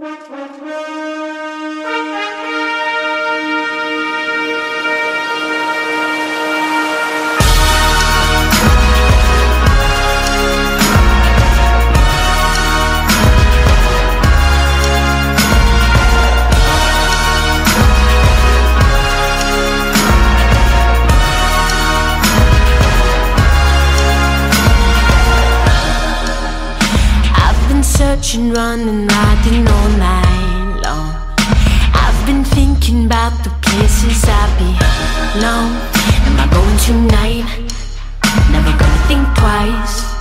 Thank you. church running riding all night long. I've been thinking about the places I belong. Am I going tonight? Never gonna think twice.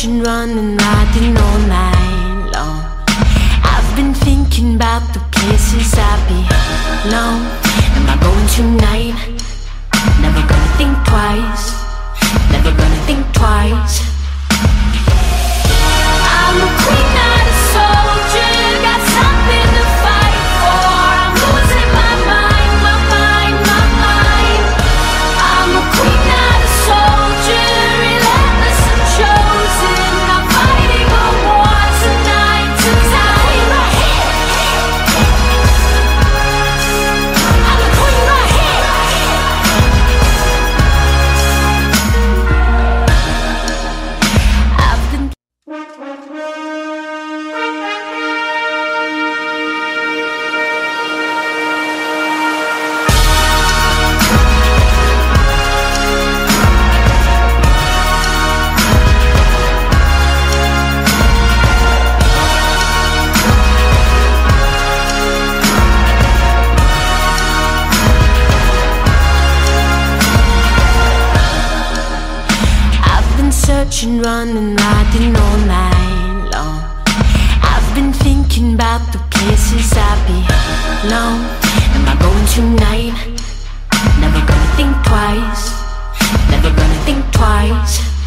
ocean running, riding all night. searching, running, riding all night long. I've been thinking about the places I belong. Am I going tonight? Never gonna think twice. Never gonna think twice.